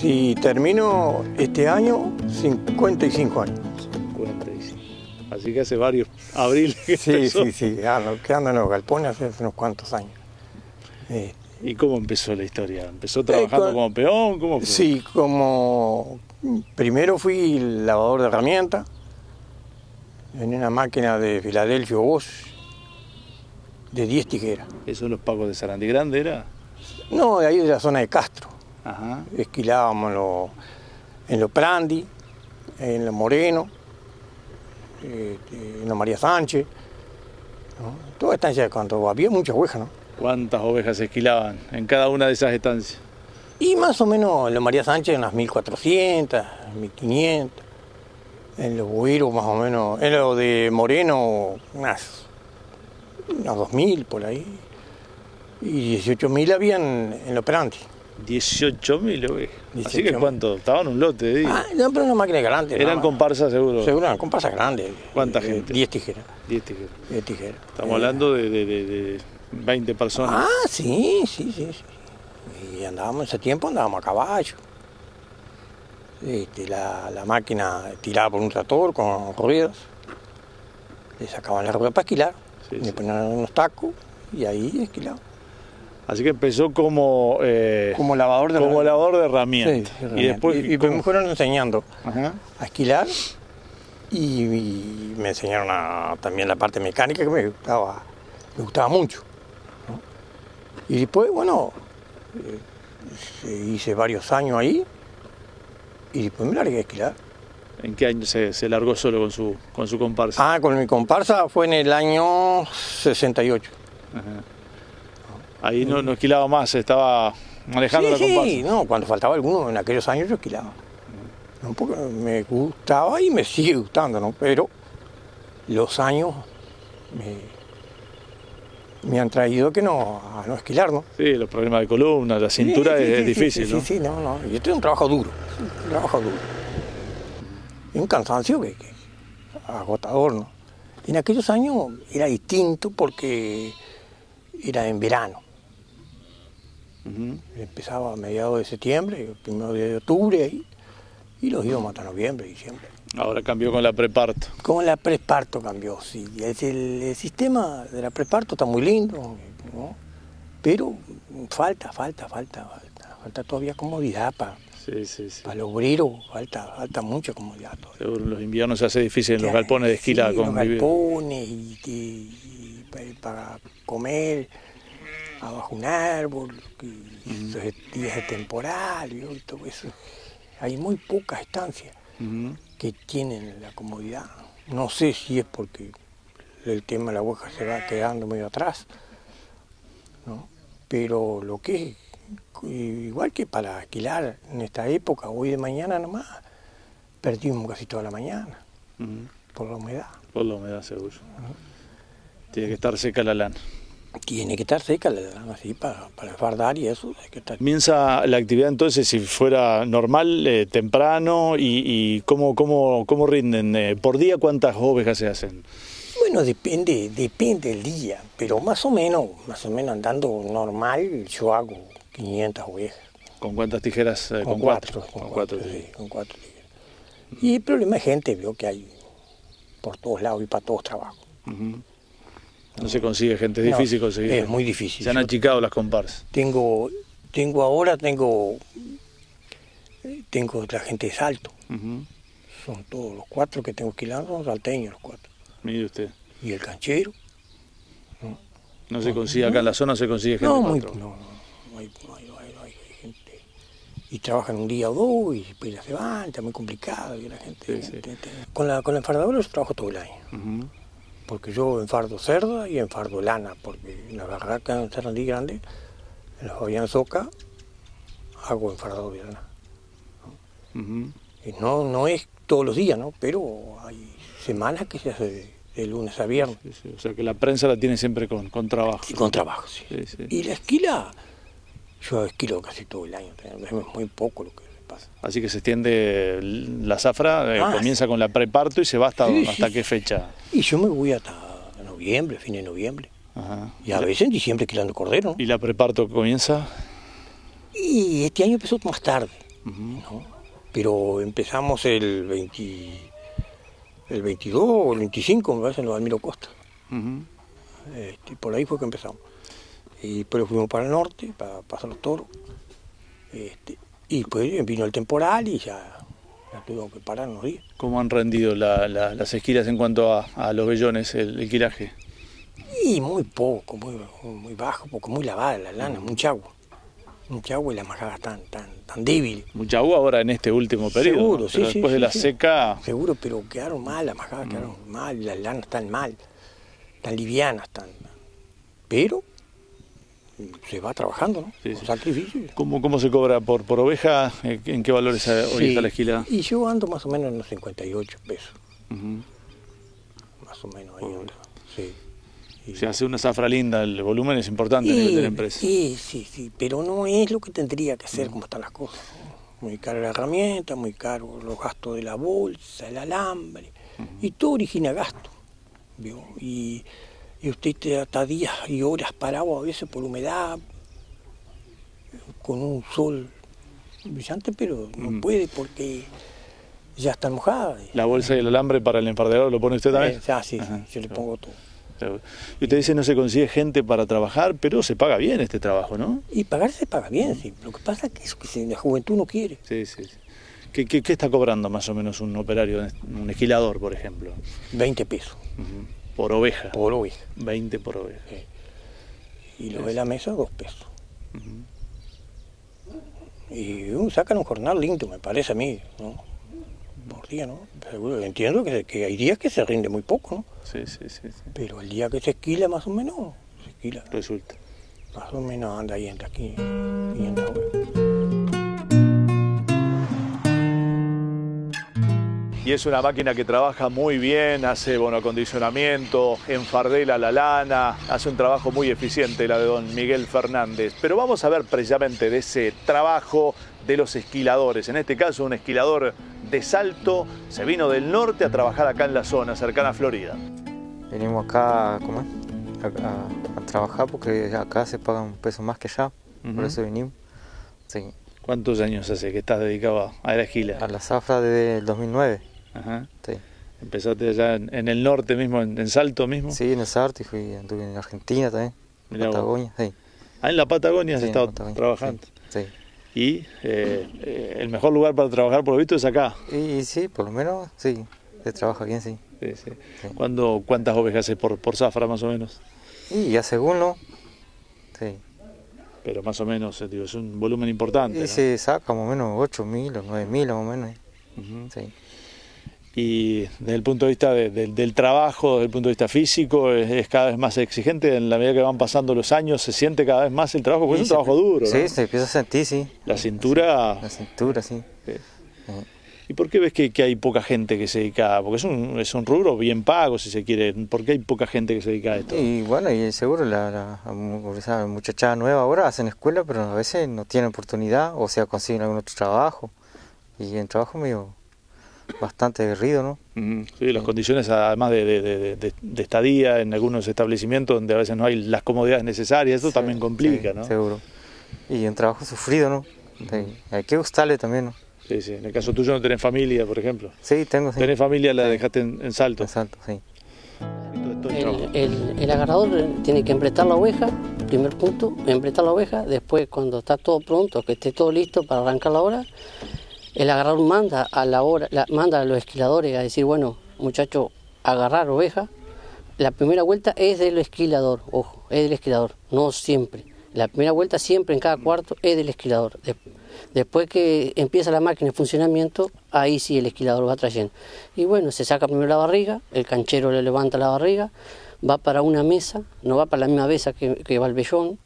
Si termino este año, 55 años. 55. Así que hace varios abril que Sí, empezó. sí, sí, ando- quedando en los galpones hace unos cuantos años. Eh, ¿Y cómo empezó la historia? ¿Empezó trabajando con- como peón? ¿Cómo fue? sí, como primero fui lavador de herramientas en una máquina de Filadelfia Bosch de 10 tijeras. ¿Eso los pagos de Sarandí Grande era? No, de ahí de la zona de Castro. Ajá. esquilábamos en lo- en los Prandi, en los Moreno, eh, en los María Sánchez, ¿no? toda estancia cuando había muchas ovejas, ¿no? ¿Cuántas ovejas se esquilaban en cada una de esas estancias? Y más o menos en los María Sánchez unas 1400, 1500, en los Bueros más o menos, en los de Moreno unas, unas 2000 por ahí, y 18000 habían en los Prandi. 18.000 ovejas. Así que 18.000. ¿cuánto? Estaban un lote de Ah, no, pero una máquina grande. Eran comparsas seguro. Seguro, eran comparsas grandes. ¿Cuánta Eh, gente? 10 tijeras. 10 tijeras. 10 tijeras. Estamos Eh, hablando de, de- de- de 20 personas. Ah, sí, sí, sí, sí. Y andábamos en ese tiempo, andábamos a caballo. Este, la, la máquina tirada por un tractor con ruedas. Le sacaban las ruedas para esquilar. Sí, le sí. ponían unos tacos y ahí esquilaban. Así que empezó como, eh, Como lavador de como herramientas. lavador de Sí, herramientas. y después, y, y me fueron enseñando Ajá. a esquilar y, y me enseñaron a- también la parte mecánica que me gustaba, me gustaba mucho. ¿no? Y después, bueno, eh, hice varios años ahí y después me largué a esquilar. ¿En qué año se, se largó solo con su, con su comparsa? Ah, con mi comparsa fue en el año 68. Ajá. Ahí no, no esquilaba más, estaba manejando sí, la comparsa. sí, no, cuando faltaba alguno en aquellos años yo esquilaba. ¿no? Porque me gustaba y me sigue gustando, ¿no? Pero los años me, me han traído que no, a no esquilar, ¿no? Sí, los problemas de columna, la cintura Sí, sí, es, difícil, sí, ¿no? Sí, sí, no, no. Y esto es un trabajo duro, un trabajo duro. Es un cansancio que, que agotador, ¿no? En aquellos años era distinto porque era en verano. Empezaba a mediados de septiembre, el primero de octubre ahí, y los íbamos hasta noviembre, diciembre. Ahora cambió con la preparto. Con la preparto cambió, sí. El, el sistema de la preparto está muy lindo, ¿no? pero falta, falta, falta, falta, falta todavía comodidad para Sí, sí, sí. el obrero, falta, falta mucha comodidad todavía. Seguro en los inviernos se hace difícil en los galpones de esquila sí, los galpones y, y- y pa- para comer abajo un árbol, y esos días de temporal y todo eso. Hay muy pocas estancias que tienen la comodidad. No sé si es porque el tema de la oveja se va quedando medio atrás, ¿no? pero lo que es, igual que para alquilar en esta época, hoy de mañana nomás, perdimos casi toda la mañana por la humedad. Por la humedad, seguro. Tiene que estar seca la lana. Tiene que estar seca la lana así para, para fardar y eso hay que estar. Comienza la actividad entonces, si fuera normal, eh, temprano, y, y cómo, cómo, cómo rinden. Eh, ¿Por día cuántas ovejas se hacen? Bueno, depende, depende del día, pero más o menos, más o menos andando normal, yo hago 500 ovejas. ¿Con cuántas tijeras? Eh, Con, cuatro. cuatro, con, Con cuatro, cuatro, sí, sí. con cuatro tijeras. Y el problema de gente, veo que hay por todos lados y para todos trabajos. Ujú. No se consigue gente, es No, difícil conseguir. Es muy difícil. Se han achicado las comparsas. tengo, tengo ahora, tengo, tengo la gente de salto. Son todos los cuatro que tengo alquilando, son salteños los cuatro. Mire usted. Y el canchero. No se consigue, acá en la zona se consigue gente. No, muy, no, no, no hay, no hay- no hay- no hay gente. Y trabajan un día o dos y después ya se van, está muy complicado. Y la gente, Sí, Con, la, con la enfardadora yo trabajo todo el año. Porque yo enfardo cerda y enfardo lana, porque en la barraca en Sarandí Grande, en la Fabián Soca, hago enfardado de lana. Ujú. Y no, no es todos los días, ¿no? Pero hay semanas que se hace de, de lunes a viernes. Sí, sí. O sea que la prensa la tiene siempre con, con trabajo. Y con trabajo, sí. Y la esquila, yo esquilo casi todo el año, es muy poco lo que Así que se extiende la zafra, eh, Ah, comienza con la preparto y se va hasta, Sí, hasta sí. qué fecha. Y yo me voy hasta noviembre, fin de noviembre. Ajá. Y a veces en diciembre esquilando cordero. ¿Y la preparto comienza? Y este año empezó más tarde. ¿no? Pero empezamos el 20, el 22 o el 25, me parece, en los Almiro Costa. Este, por ahí fue que empezamos. Y después fuimos para el norte, para pasar los toros. Este, y después vino el temporal y ya, ya tuvimos que parar unos días. ¿Cómo han rendido la- la- las esquilas en cuanto a, a los vellones, el, el quilaje? Y muy poco, muy, muy bajo, porque muy lavada la lana, mucha agua. Mucha agua y la majada tan, tan, tan débil. Mucha agua ahora en este último periodo. Seguro, ¿no? sí, Pero sí, después de sí, la sí. seca, Seguro, pero quedaron mal, las majadas Mm. quedaron mal, las lanas están mal, tan livianas, tan. Pero mm, se va trabajando, ¿no? Sí, sí. sacrificio. ¿cómo, cómo se cobra por, por oveja? Eh, ¿En qué valores eh, hoy Sí, está la esquila? Y yo ando más o menos en los 58 pesos, Ujú. más o menos ahí ando. Sí. Y- Se hace una zafra linda, el volumen es importante nivel de la empresa. y- sí, sí, pero no es lo que tendría que ser como están las cosas. ¿no? Muy cara la herramienta, muy caro los gastos de la bolsa, el alambre, y todo origina gasto. ¿vio? Y, y usted te hasta días y horas parado a veces por humedad, con un sol brillante, pero no puede porque ya están mojadas. La bolsa y el alambre para el empardeador lo pone usted también. Eh, ya, sí, sí, Ajá. yo le pongo todo. Y usted dice no se consigue gente para trabajar, pero se paga bien este trabajo, ¿no? Y pagar se paga bien, sí. Lo que pasa es que, es que la juventud no quiere. Sí, sí. sí. ¿Qué, qué, qué está cobrando más o menos un operario, un esquilador, por ejemplo? 20 pesos. Por oveja. por oveja. 20 por oveja. Y lo de la mesa, 2 pesos. Y uno sacan un jornal lindo, me parece a mí, ¿no? Por día, ¿no? Seguro, entiendo que, que hay días que se rinde muy poco, ¿no? Sí, sí, sí, sí. Pero el día que se esquila, más o menos, se esquila. Resulta. Más o menos anda ahí entre aquí, Y es una máquina que trabaja muy bien, hace bueno, acondicionamiento, enfardela la lana, hace un trabajo muy eficiente la de don Miguel Fernández. Pero vamos a ver precisamente de ese trabajo de los esquiladores. En este caso, un esquilador de salto se vino del norte a trabajar acá en la zona, cercana a Florida. Venimos acá ¿cómo es? A, a- a trabajar porque acá se paga un peso más que allá, por eso vinimos. Sí, ¿Cuántos años hace que estás dedicado a- a la esquila? a la zafra desde el 2009. Ajá. Sí, Empezaste allá en, en el norte mismo, en, en Salto mismo. sí en el Sarto y fui, anduve en Argentina también, en. Patagonia. Sí, Ah, en la Patagonia has sí, estado Patagonia, trabajando. Sí, Y eh, eh, el mejor lugar para trabajar, por lo visto, es acá. Y, y sí, por lo menos, sí, se trabaja bien, sí. Sí, sí. Sí. ¿Cuándo- ¿Cuántas ovejas haces por, por zafra, más o menos? Y ya según lo, sí. Pero más o menos, eh, digo, es un volumen importante. Y ¿no? se saca más o menos 8 mil o 9 mil más o menos. Sí. Y desde el punto de vista de- de- del trabajo, desde el punto de vista físico, es, es cada vez más exigente. En la medida que van pasando los años, se siente cada vez más el trabajo, porque es un trabajo duro. ¿no? Sí, se empieza a sentir, sí. La cintura. La cintura, sí. Sí. Ujú. ¿Y por qué ves que, que hay poca gente que se dedica? Porque es un, es un rubro bien pago, si se quiere. ¿Por qué hay poca gente que se dedica a esto? Y bueno, y seguro la, la, la muchachada nueva ahora hacen escuela, pero a veces no tienen oportunidad, o sea, consiguen algún otro trabajo. Y en trabajo medio bastante aguerrido, ¿no? Sí, las condiciones, además de, de- de- de- de estadía en algunos establecimientos donde a veces no hay las comodidades necesarias, eso también complica, Sí, ¿no? Seguro. Y un trabajo sufrido, ¿no? Sí. Hay que gustarle también, ¿no? Sí, sí. En el caso tuyo no tenés familia, por ejemplo. Sí, tengo, sí. Tenés familia, la dejaste en, en salto. Sí. El agarrador tiene que embretar la oveja, primer punto, embretar la oveja, después cuando está todo pronto, que esté todo listo para arrancar la hora, el agarrador manda a la hora, la- manda a los esquiladores a decir, bueno, muchacho, agarrar oveja. La primera vuelta es del esquilador, ojo, es del esquilador, no siempre. La primera vuelta siempre en cada cuarto es del esquilador. Des- Después que empieza la máquina en funcionamiento, ahí sí el esquilador va trayendo. Y bueno, se saca primero la barriga, el canchero le levanta la barriga, va para una mesa, no va para la misma mesa que, que va el vellón,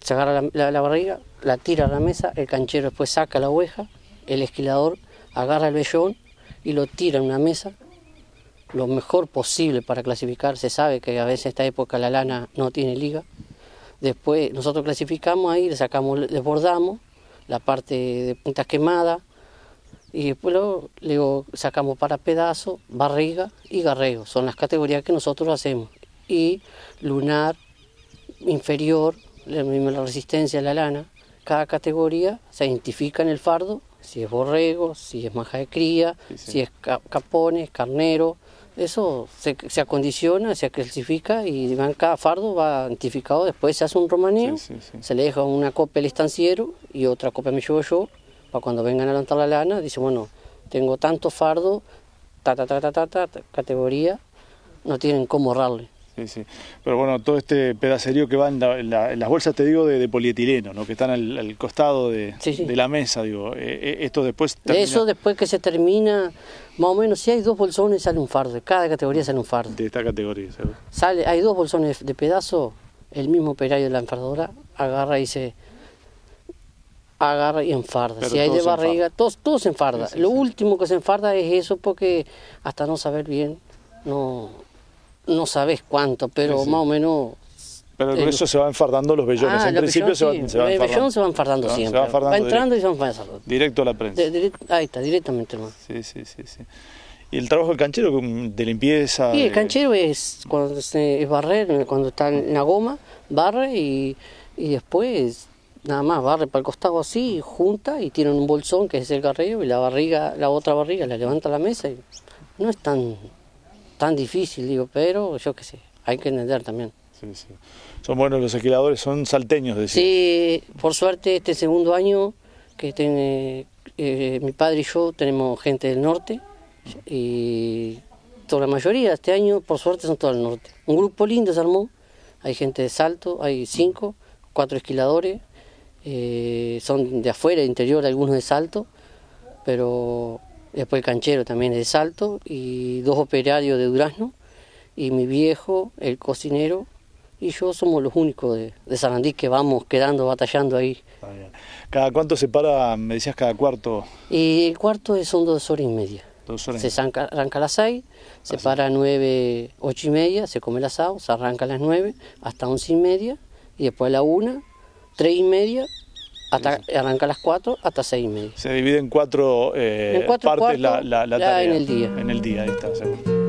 se agarra la, la- la barriga, la tira a la mesa, el canchero después saca la oveja, el esquilador agarra el vellón y lo tira en una mesa, lo mejor posible para clasificar. Se sabe que a veces en esta época la lana no tiene liga. Después nosotros clasificamos ahí, le sacamos, le bordamos la parte de puntas quemadas y después lo, luego sacamos para pedazo, barriga y garreo. Son las categorías que nosotros hacemos. Y lunar, inferior, la resistencia de la lana cada categoría se identifica en el fardo, si es borrego, si es maja de cría, si es capones, carnero, eso se, se, acondiciona, se clasifica y van, cada fardo va identificado, después se hace un romaneo, se le deja una copia al estanciero y otra copia me llevo yo, para cuando vengan a levantar la lana, dice, bueno, tengo tanto fardo, ta, ta, ta, ta, ta, ta, categoría, no tienen cómo ahorrarle. Sí, sí. Pero bueno, todo este pedacerío que va en, las bolsas, te digo, de, polietileno, ¿no? que están al, costado de, de, la mesa, digo. Eh, eh, esto después Eso después que se termina, más o menos, si hay dos bolsones sale un fardo, de cada categoría sale un fardo. De esta categoría, ¿sabes? Sale, hay dos bolsones de pedazo, el mismo operario de la enfardadora agarra y se agarra y enfarda. si hay de barriga, todos, todos se enfarda. Lo último que se enfarda es eso porque hasta no saber bien, no no sabes cuánto, pero más o menos... Pero por eso se van enfardando los vellones. Ah, en principio se, van, se van enfardando. se va enfardando siempre. va, entrando y se van enfardando. Directo a la prensa. ahí está, directamente. Sí, sí, sí, sí. ¿Y el trabajo del canchero de limpieza? Sí, el canchero es cuando es barrer, cuando está en la goma, barre y, y después nada más barre para el costado así, junta y tiene un bolsón que es el garreo y la barriga, la otra barriga la levanta a la mesa y no es tan tan difícil, digo, pero yo qué sé, hay que entender también. Sí, sí. Son buenos los esquiladores, son salteños, decía. Sí, por suerte este segundo año que tiene eh, mi padre y yo tenemos gente del norte y toda la mayoría este año por suerte son todos del norte. Un grupo lindo se armó, hay gente de Salto, hay cinco, cuatro esquiladores, eh, son de afuera, de interior, algunos de Salto, pero después el canchero también es de Salto, y dos operarios de Durazno, y mi viejo, el cocinero, y yo somos los únicos de, de Sarandí que vamos quedando, batallando ahí. ¿Cada cuánto se para, me decías, cada cuarto? Y el cuarto son dos horas y media. Dos horas. Se arranca, a las seis, se para a nueve, ocho y media, se come el asado, se arranca a las nueve hasta once y media, y después a la una, tres y media, hasta, arranca a las 4 hasta 6 y media. Se divide en cuatro, eh, partes la, la, tarea. En el día. En el día, ahí está, seguro.